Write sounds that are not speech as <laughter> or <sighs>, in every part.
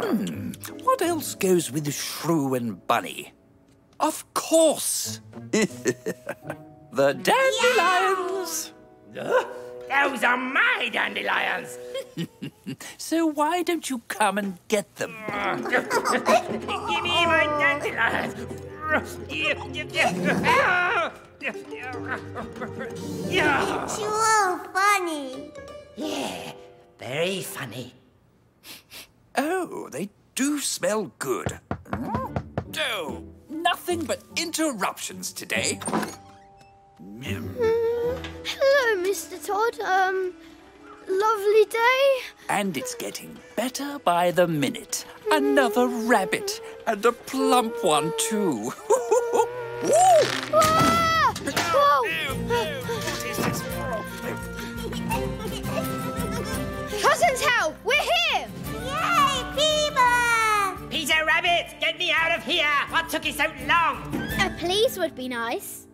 Hmm, what else goes with Shrew and Bunny? Of course! <laughs> the dandelions! Those are my dandelions! <laughs> so why don't you come and get them? <laughs> Give me my dandelions! Sure, funny. Yeah, very funny. Oh, they do smell good. Oh, nothing but interruptions today. Hello, Mr. Tod. Um, lovely day. And it's getting better by the minute. Another rabbit, and a plump one, too. <laughs> me out of here! What took you so long? A police would be nice.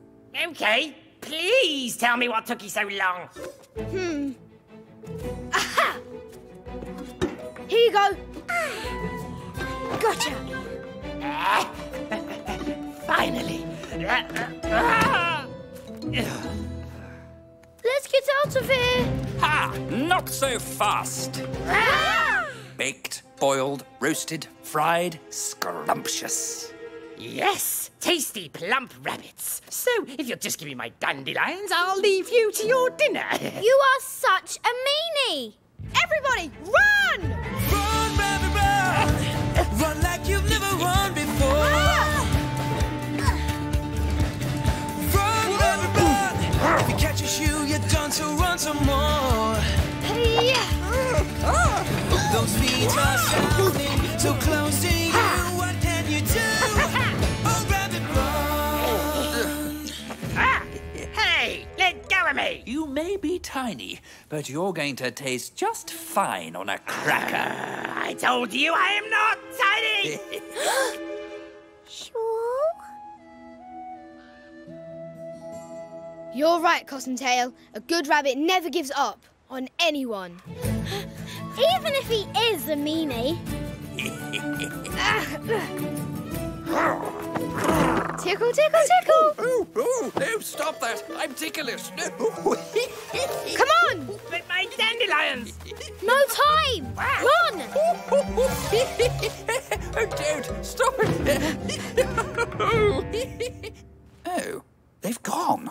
Okay, please tell me what took you so long. Hmm. Aha! Here you go. Gotcha. <laughs> Finally. Let's get out of here. Ha! Not so fast. Ah! Baked, boiled, roasted, fried, scrumptious. Yes, tasty plump rabbits. So, if you'll just give me my dandelions, I'll leave you to your dinner. <laughs> You are such a meanie. Everybody, run! Run, rabbit, run! Run like you've never run before. Run, rabbit, run! If you catch a shoe, you're done, so run some more. Those You may be tiny, but you're going to taste just fine on a cracker. Ah, I told you I am not tiny. <gasps> Sure? You're right, Cottontail. A good rabbit never gives up on anyone. Even if he is a meanie. <laughs> tickle, tickle, tickle. Oh, oh, no, stop that. I'm ticklish. No. <laughs> Come on. But my dandelions. <laughs> No time. Run. oh, don't. Stop it. oh, they've gone.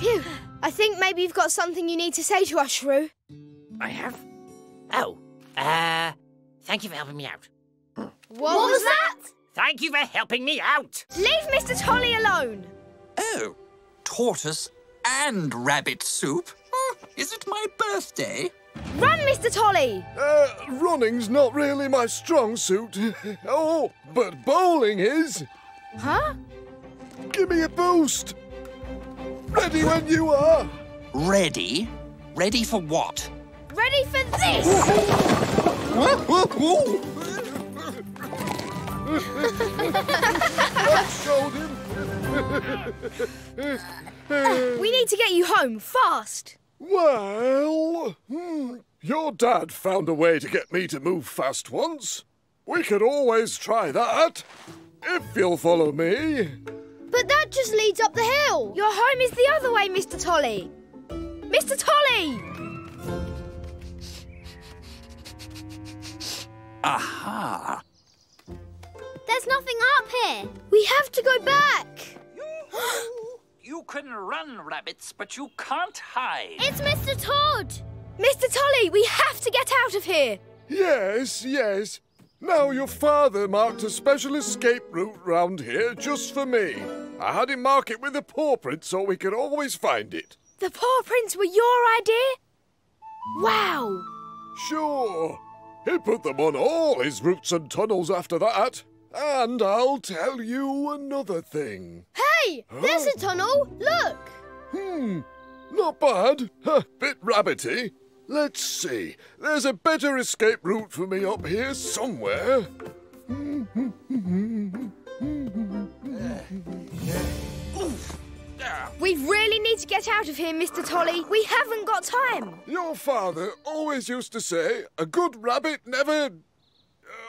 Phew. I think maybe you've got something you need to say to us, Shrew. I have. Oh, uh, thank you for helping me out. What, was that? Thank you for helping me out. Leave Mr. Tolly alone. Oh, tortoise and rabbit soup? Oh, is it my birthday? Run, Mr. Tolly. Uh, running's not really my strong suit. <laughs> oh, but bowling is. Huh? Give me a boost. Ready when you are. Ready? Ready for what? Ready for this? Showed him. <laughs> we need to get you home fast. Well, hmm, your dad found a way to get me to move fast once. We could always try that. If you'll follow me. But that just leads up the hill. Your home is the other way, Mr. Tolly. Mr. Tolly! Aha! There's nothing up here. We have to go back. You <gasps> can run, rabbits, but you can't hide. It's Mr. Tod. Mr. Tolly, we have to get out of here. Yes, yes. Now your father marked a special escape route round here just for me. I had him mark it with a paw print so we could always find it. The paw prints were your idea? Wow. Sure. He put them on all his routes and tunnels after that. And I'll tell you another thing. Hey, there's a tunnel. Look. Hmm, not bad. Huh, bit rabbity. Let's see. There's a better escape route for me up here somewhere. We really need to get out of here, Mr. Tolly. We haven't got time. Your father always used to say, a good rabbit never.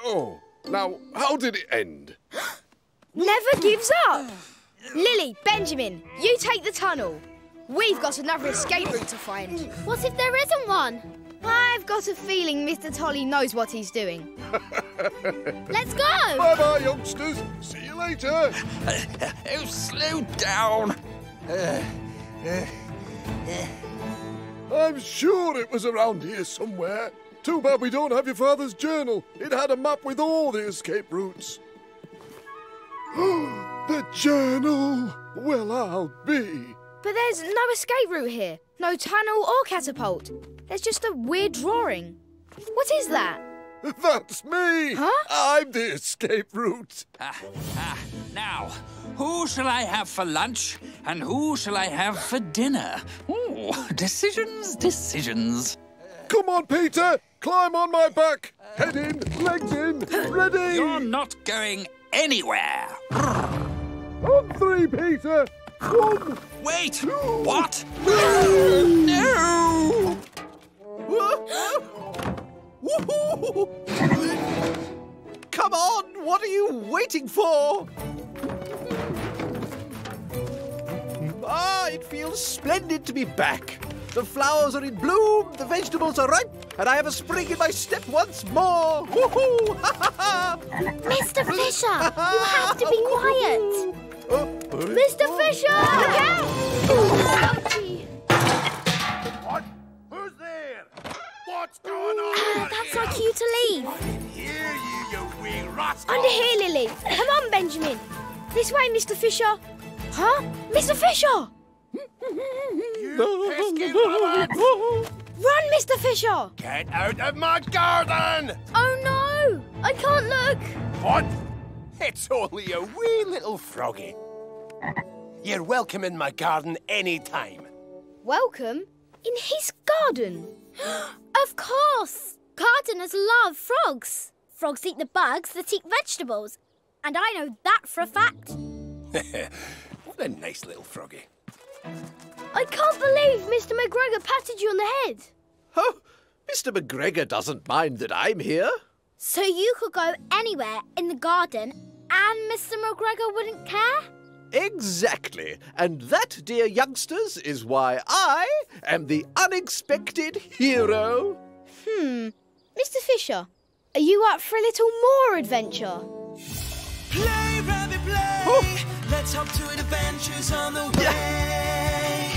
Oh, now, how did it end? Never gives up. Lily, Benjamin, you take the tunnel. We've got another escape route to find. What if there isn't one? I've got a feeling Mr. Tolly knows what he's doing. <laughs> Let's go! Bye bye, youngsters. See you later. <laughs> Oh, slow down. Uh, uh, uh. I'm sure it was around here somewhere. Too bad we don't have your father's journal. It had a map with all the escape routes. <gasps> the journal! Well, I'll be. But there's no escape route here. No tunnel or catapult. There's just a weird drawing. What is that? That's me! Huh? I'm the escape route. Ah, ah. Now, who shall I have for lunch and who shall I have for dinner? Ooh, decisions, decisions. Come on, Peter! Climb on my back! Head in, legs in, ready! You're not going anywhere. On three, Peter! One, Wait, what? No! <laughs> Come on, what are you waiting for? Ah, it feels splendid to be back. The flowers are in bloom, the vegetables are ripe, and I have a spring in my step once more. Woohoo! Ha ha ha! Mr. Fisher, you have to be quiet. Mr. Fisher! Look out! Ouchie! What? Who's there? What's going on? That's our cue to leave. Here, you, you wee rascal! Under here, Lily. Come on, Benjamin. This way, Mr. Fisher. Huh? Mr. Fisher! You pesky rabbit! Run, Mr. Fisher! Get out of my garden! Oh no! I can't look! What? It's only a wee little froggy. You're welcome in my garden any time. Welcome in his garden. <gasps> Of course. Gardeners love frogs. Frogs eat the bugs that eat vegetables. And I know that for a fact. <laughs> What a nice little froggy. I can't believe Mr. McGregor patted you on the head. Oh, Mr. McGregor doesn't mind that I'm here. So you could go anywhere in the garden and Mr. McGregor wouldn't care? Exactly. And that, dear youngsters, is why I am the unexpected hero. Hmm. Mr. Fisher, are you up for a little more adventure? Play, rabbit, play. Let's hop to adventures on the way.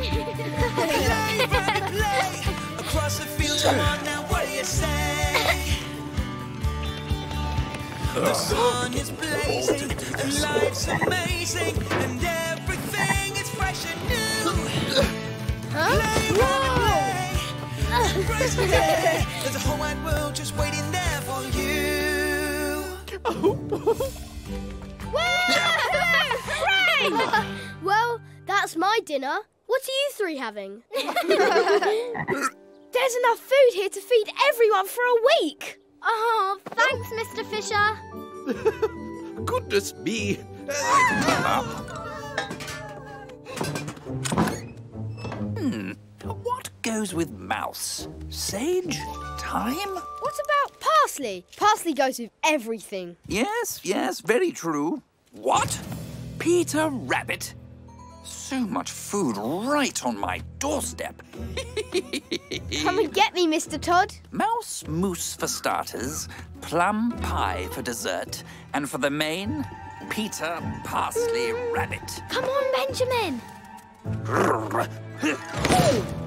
<laughs> Play, rabbit, play. Across the fields, come on now, what do you say? The sun is blazing, and life's amazing, and everything is fresh and new. Play, rabbit, play. Embrace the day. There's a whole wide world just waiting there for you. <laughs> Hooray! well, that's my dinner. What are you three having? <laughs> There's enough food here to feed everyone for a week. Oh, thanks, Mr. Fisher. <laughs> Goodness me. hmm. What goes with mouse? Sage? Thyme? What about parsley? Parsley goes with everything. Yes, yes, very true. What? Peter Rabbit? So much food right on my doorstep. <laughs> Come and get me, Mr. Tod. Mouse mousse for starters, plum pie for dessert, and for the main, Peter Parsley Rabbit. Come on, Benjamin.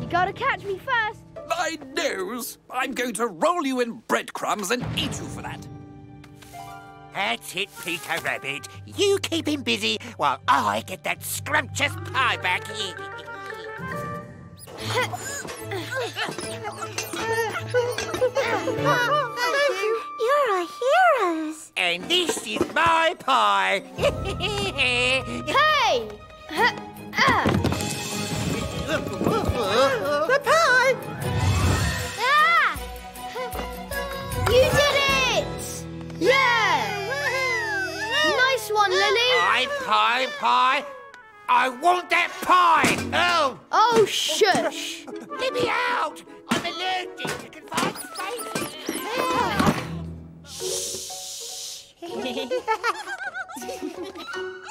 You gotta catch me first. My nose! I'm going to roll you in breadcrumbs and eat you for that. That's it, Peter Rabbit. You keep him busy while I get that scrumptious pie back. <laughs> You're our heroes. And this is my pie. <laughs> Hey! Ah. the pie! Ah! You did Nice one, Lily. pie, pie, pie. I want that pie! Oh! Oh, shush! Let me out! I'm allergic to confined spaces.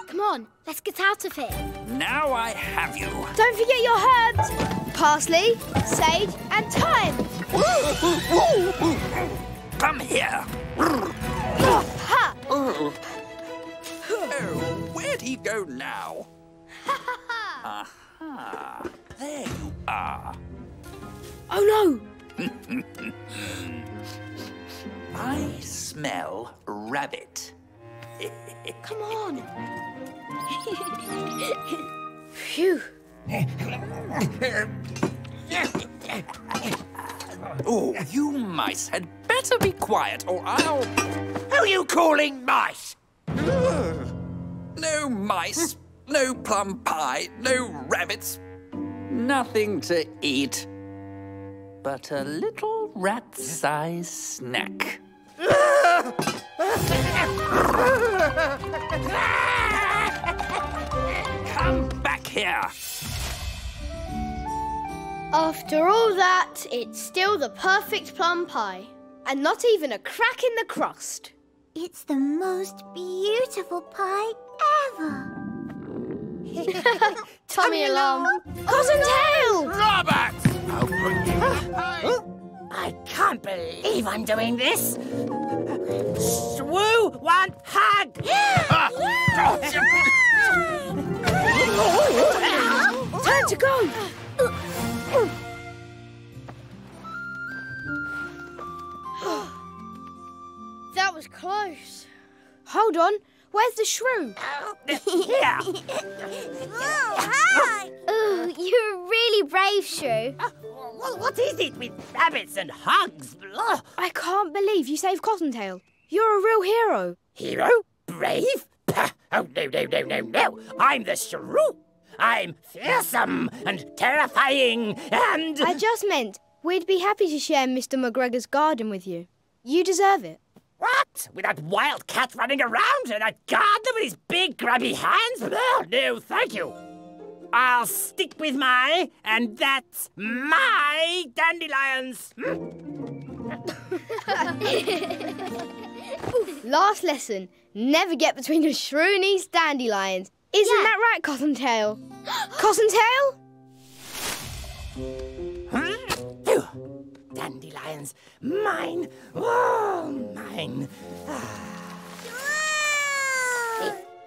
Come on, let's get out of here. Now I have you. Don't forget your herbs. Parsley, sage and thyme. Come here. Ha! Oh, where'd he go now? Aha. There you are. Oh no! I smell rabbit. Come on. Phew. Oh, you mice had better be quiet or I'll... Who are you calling mice? No mice, no plum pie, no rabbits. Nothing to eat. But a little rat-sized snack. Come back here. After all that, it's still the perfect plum pie. And not even a crack in the crust. It's the most beautiful pie ever. Tummy alarm. Cottontail! Robert! I'll bring you the. I can't believe I'm doing this. Swoo one hug! <laughs> Time to go! that was close. Hold on, where's the shrew? <laughs> Oh, Here! Ooh, you're a really brave, Shrew. Uh, well, what is it with rabbits and hugs? Ugh. I can't believe you saved Cottontail. You're a real hero. Hero? Brave? Pah! Oh, no, no, no, no, no. I'm the shrew. I'm fearsome and terrifying and... I just meant we'd be happy to share Mr. McGregor's garden with you. You deserve it. What? With that wild cat running around and that gardener with his big grubby hands? Oh, no, thank you. I'll stick with my, and that's my dandelions. <laughs> Hmm? Last lesson never get between a shrew and his dandelions. Isn't Yeah. that right, Cottontail? <gasps> Cottontail? Mine, oh, mine. Ah.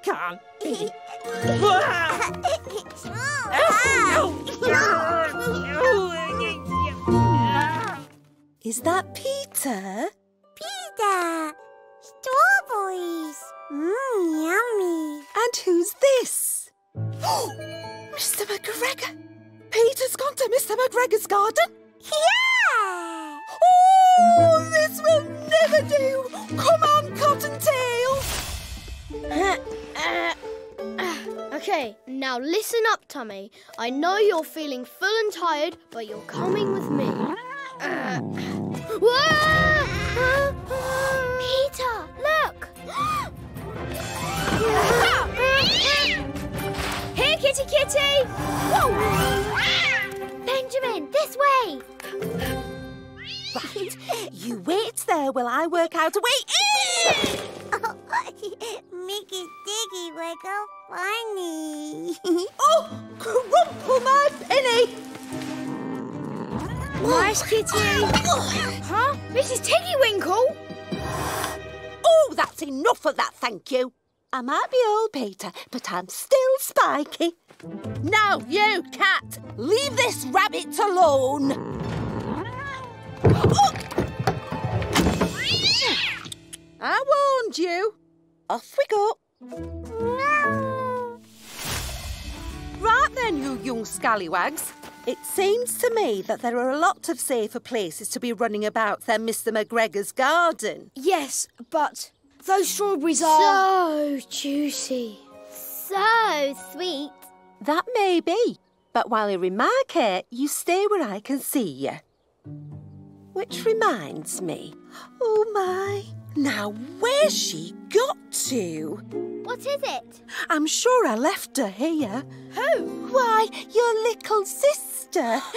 Can't be. <laughs> Is that Peter? Pizza. Strawberries. Mmm, yummy. And who's this? <gasps> Mr. McGregor! Peter's gone to Mr. McGregor's garden? Now listen up, Tummy. I know you're feeling full and tired, but you're coming with me. Uh, Peter, look! Here, kitty kitty! Benjamin, this way! Right, you wait there while I work out a way Mickey Diggy wiggle funny. <laughs> Oh, crumple my penny! Nice kitty! huh? Mrs. Tiggywinkle? Oh, that's enough of that, thank you. I might be old, Peter, but I'm still spiky. Now, you cat, leave this rabbit alone. Oh! I warned you. Off we go. Right then, you young scallywags. It seems to me that there are a lot of safer places to be running about than Mr. McGregor's garden. Yes, but those strawberries are. So juicy. So sweet. That may be, but while you're in my care, you stay where I can see you. Which reminds me, oh my, Now, where's she got to? What is it? I'm sure I left her here. Who? Why, your little sister. <gasps> <gasps>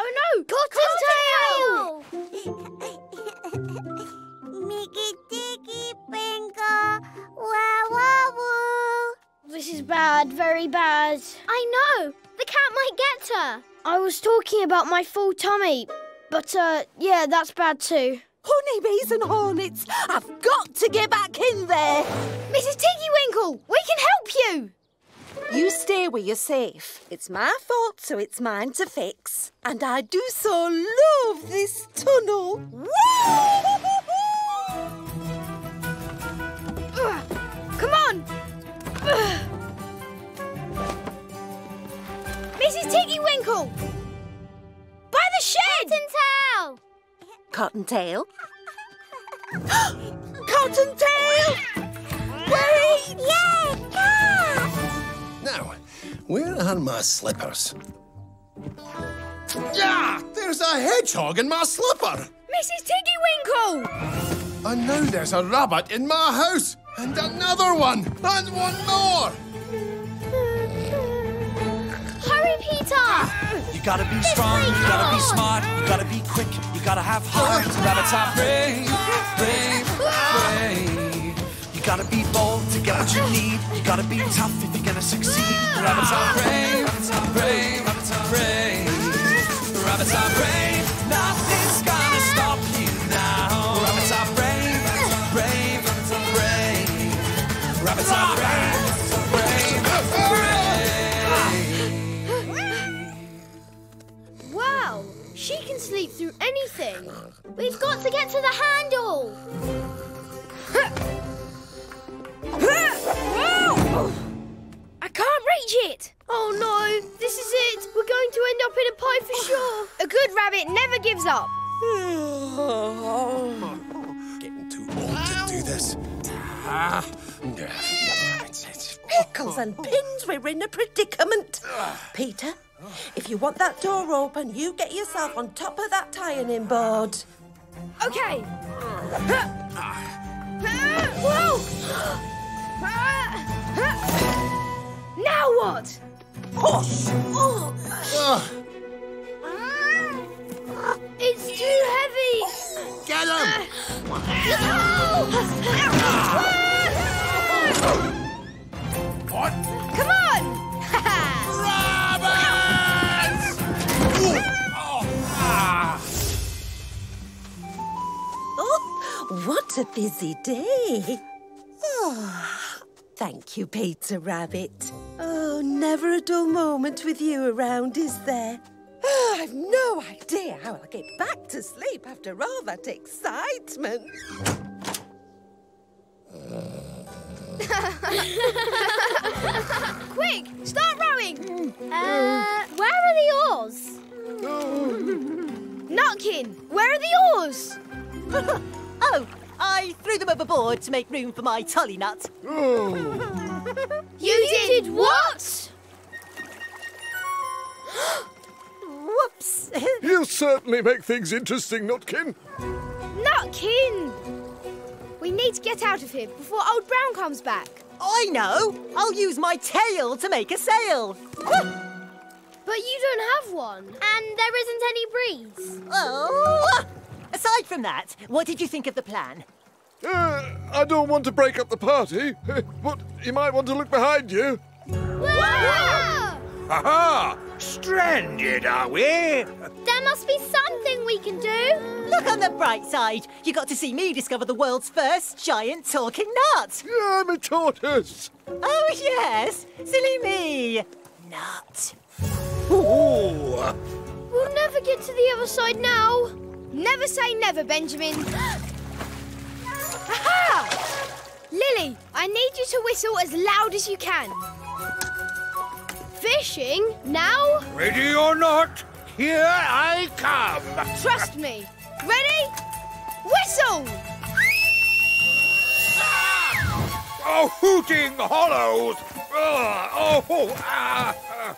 Oh no! Cottontail! <laughs> Mickey Ticky Bingo, wah wah woo. This is bad, very bad. I know! The cat might get her! I was talking about my full tummy, but uh, yeah, that's bad too. Honeybees and hornets, I've got to get back in there. Mrs. Tiggy Winkle, we can help you. You stay where you're safe. It's my fault, so it's mine to fix. And I do so love this tunnel. Come on. Mrs. Tiggy Winkle, by the shed. Cottontail! <gasps> Cottontail! Wait! Yay, cat! Now, where are my slippers? Yeah! There's a hedgehog in my slipper! Mrs. Tiggy Winkle! And now there's a rabbit in my house! And another one! And one more! You gotta be strong, you gotta be smart, you gotta be quick, you gotta have heart. Rabbits are brave, brave, brave. You gotta be bold to get what you need. You gotta be tough if you're gonna succeed. Rabbits are brave, brave, brave. Rabbits are brave, nothing's she can sleep through anything. We've got to get to the handle! <laughs> I can't reach it. Oh no, this is it. We're going to end up in a pie for sure. A good rabbit never gives up. <sighs> Getting too old to do this. Pickles and pins, we're in a predicament. <sighs> Peter, if you want that door open, you get yourself on top of that ironing board. Okay. Whoa! Now what? Push! It's too heavy. Get him! Uh, what? A busy day. Oh, thank you, Peter Rabbit. Oh, never a dull moment with you around, is there? Oh, I've no idea how I'll get back to sleep after all that excitement. <laughs> Quick, start rowing. Uh, where are the oars? Nutkin, where are the oars? <laughs> Oh, I threw them overboard to make room for my tolly nut. You, did, what? <gasps> Whoops. <laughs> You certainly make things interesting, Nutkin. Nutkin! We need to get out of here before Old Brown comes back. I know. I'll use my tail to make a sail. But you don't have one. And there isn't any breeze. Oh. Ah. Aside from that, what did you think of the plan? Uh, I don't want to break up the party, <laughs> but you might want to look behind you. Wow! Ha-ha! Stranded, are we? There must be something we can do. Look on the bright side. You got to see me discover the world's first giant talking nut. Yeah, I'm a tortoise. Oh, yes. Silly me. Nut. Ooh. We'll never get to the other side now. Never say never, Benjamin. <gasps> Aha! Lily, I need you to whistle as loud as you can. Fishing? Now? Ready or not, here I come. Trust me. Ready? Whistle! Oh, hooting hollows! Ugh, oh, ah, ah.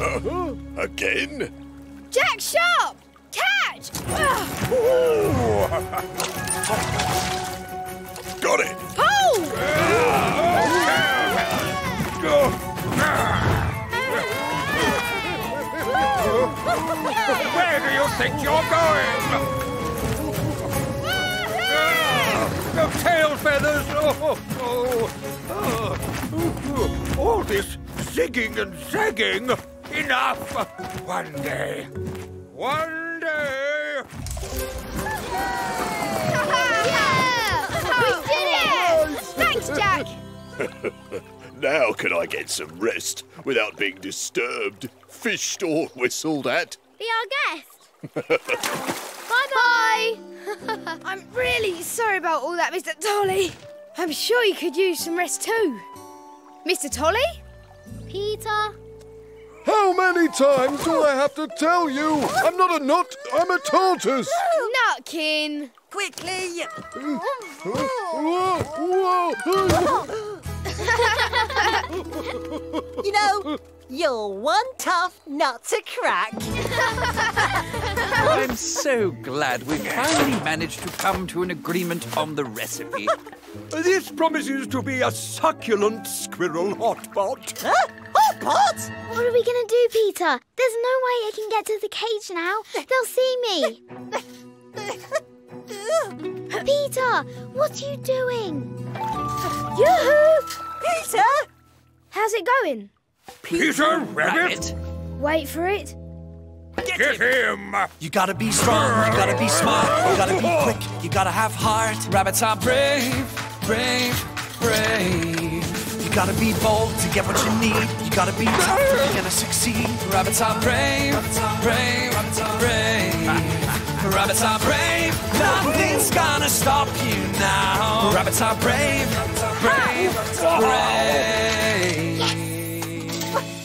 Uh-huh. Again? Jack Sharp! <laughs> Got it. Where do you think you're going? The tail feathers! Oh, oh, oh. All this zigging and zagging! Enough! One day, one <laughs> Now can I get some rest without being disturbed, fished or whistled at? Be our guest. <laughs> Bye-bye. <laughs> I'm really sorry about all that, Mr. Tolly. I'm sure you could use some rest too. Mr. Tolly? Peter. How many times do I have to tell you? I'm not a nut, I'm a tortoise. Nutkin. Quickly! Whoa, <laughs> whoa. You know, you're one tough nut to crack. I'm so glad we finally managed to come to an agreement on the recipe. this promises to be a succulent squirrel hot pot. Huh? Hot pot? What are we going to do, Peter? There's no way I can get to the cage now. They'll see me. <laughs> Peter, what are you doing? Yoo-hoo! Peter! How's it going? Peter Rabbit, Wait for it. get him! You gotta be strong, you gotta be smart, you gotta be quick, you gotta have heart. Rabbits are brave, brave, brave. You gotta be bold to get what you need. You gotta be tough if you're gonna succeed. Rabbits are brave, brave, brave. Rabbits are brave, nothing's gonna stop you now. Rabbits are brave, brave, brave.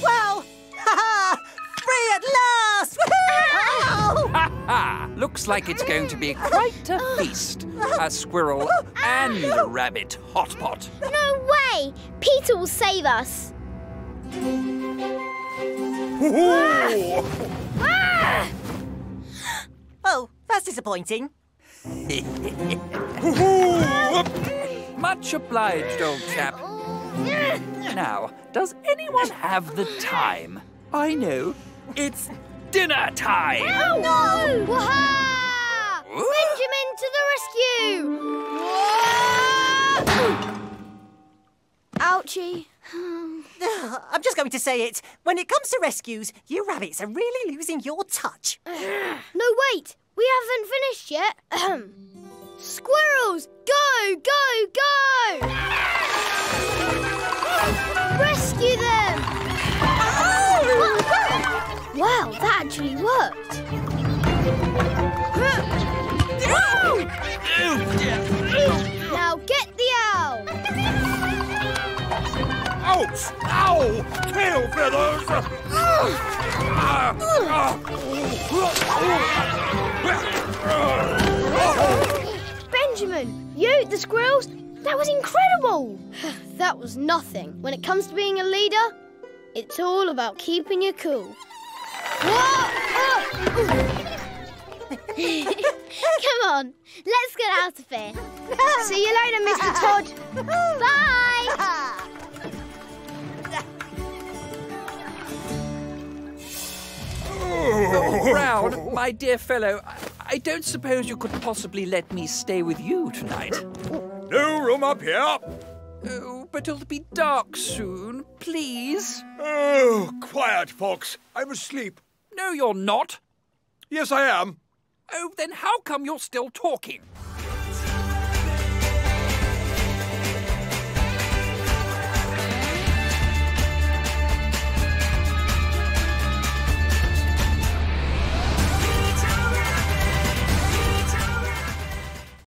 Well, ha Free at last! Woohoo! <laughs> Ha! Looks like it's going to be quite a feast. A squirrel and a rabbit hot pot. No way! Peter will save us. Ah! Oh, that's disappointing. Much obliged, old chap. Now, does anyone have the time? I know. It's dinner time. Oh, no! Wah-ha! Benjamin to the rescue! Ouchie. <sighs> I'm just going to say it. When it comes to rescues, you rabbits are really losing your touch. <sighs> No, wait. We haven't finished yet. <clears throat> Squirrels, go, go, go! Rescue them! <laughs> wow, that actually worked. <laughs> now get the owl. Ouch! Ow! Tail feathers! <laughs> Ah! Ah! Benjamin, you, the squirrels, that was incredible. <sighs> that was nothing. When it comes to being a leader, it's all about keeping you cool. <laughs> Come on, let's get out of here. <laughs> See you later, Mr. Tod. <laughs> Bye! My dear fellow, I- I don't suppose you could possibly let me stay with you tonight. No room up here. Oh, but it'll be dark soon. Please. Oh, quiet, Fox. I'm asleep. No, you're not. Yes, I am. Oh, then how come you're still talking?